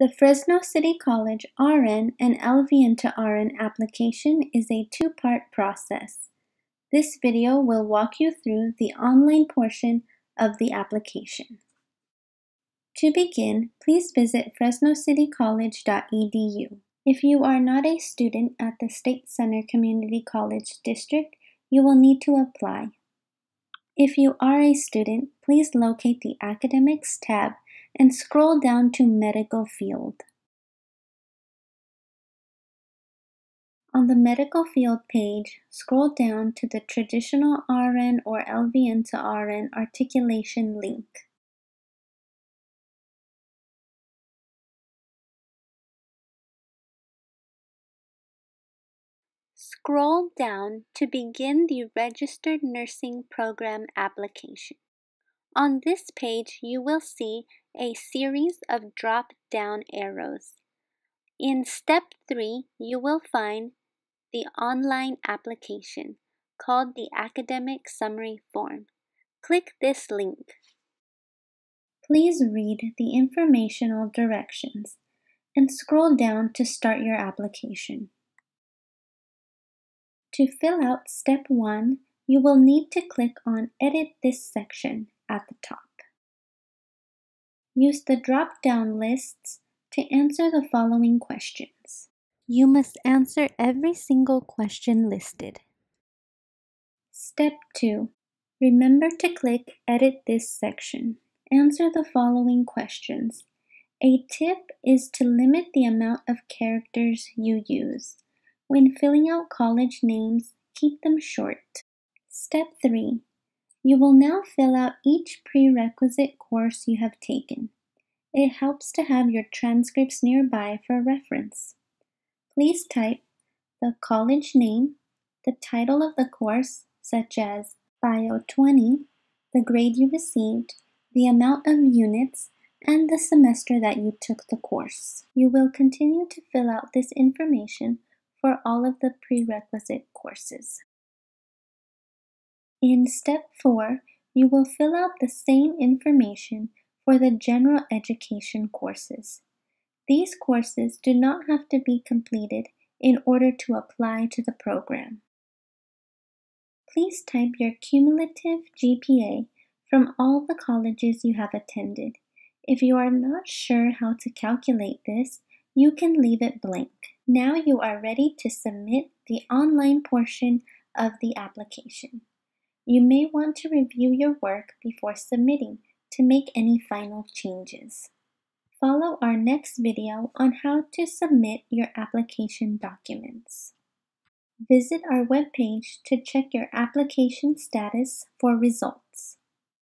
The Fresno City College RN and LVN to RN application is a two-part process. This video will walk you through the online portion of the application. To begin, please visit fresnocitycollege.edu. If you are not a student at the State Center Community College District, you will need to apply. If you are a student, please locate the Academics tab and scroll down to Medical Field. On the Medical Field page, scroll down to the Traditional RN or LVN to RN articulation link. Scroll down to begin the Registered Nursing Program application. On this page, you will see a series of drop-down arrows. In step 3, you will find the online application called the Academic Summary Form. Click this link. Please read the informational directions and scroll down to start your application. To fill out step 1, you will need to click on Edit this section at the top. Use the drop-down lists to answer the following questions. You must answer every single question listed. Step 2. Remember to click Edit this section. Answer the following questions. A tip is to limit the amount of characters you use. When filling out college names, keep them short. Step 3. You will now fill out each prerequisite course you have taken. It helps to have your transcripts nearby for reference. Please type the college name, the title of the course, such as Bio 20, the grade you received, the amount of units, and the semester that you took the course. You will continue to fill out this information for all of the prerequisite courses. In step 4, you will fill out the same information for the general education courses. These courses do not have to be completed in order to apply to the program. Please type your cumulative GPA from all the colleges you have attended. If you are not sure how to calculate this, you can leave it blank. Now you are ready to submit the online portion of the application. You may want to review your work before submitting to make any final changes. Follow our next video on how to submit your application documents. Visit our webpage to check your application status for results.